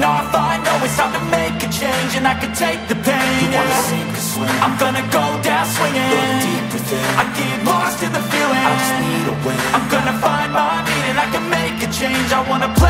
I'm going off, I know it's time to make a change And I can take the pain. You wanna yeah. sink or swim? I'm gonna go down swinging. I get lost in the feeling. I just need a win. I'm gonna find my meaning. I can make a change. I wanna play